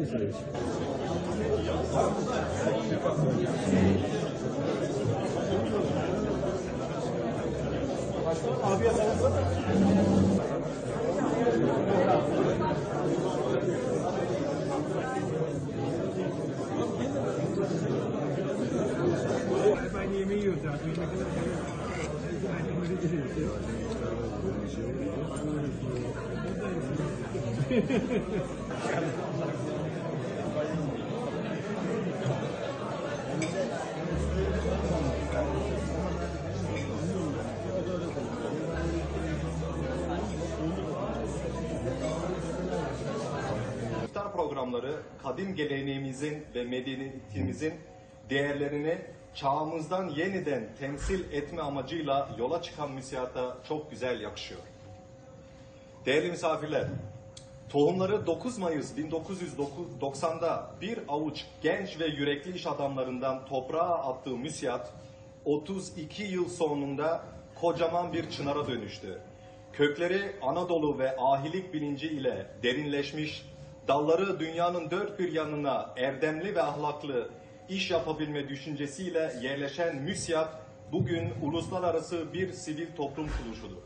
не зависит. Thank you. Programları kadim geleneğimizin ve medeniyetimizin değerlerini çağımızdan yeniden temsil etme amacıyla yola çıkan müsiyata çok güzel yakışıyor. Değerli misafirler, tohumları 9 Mayıs 1990'da bir avuç genç ve yürekli iş adamlarından toprağa attığı müsiyat 32 yıl sonunda kocaman bir çınara dönüştü. Kökleri Anadolu ve ahilik bilinci ile derinleşmiş, dalları dünyanın dört bir yanına erdemli ve ahlaklı iş yapabilme düşüncesiyle yerleşen müsiyat bugün uluslararası bir sivil toplum kuruluşudur.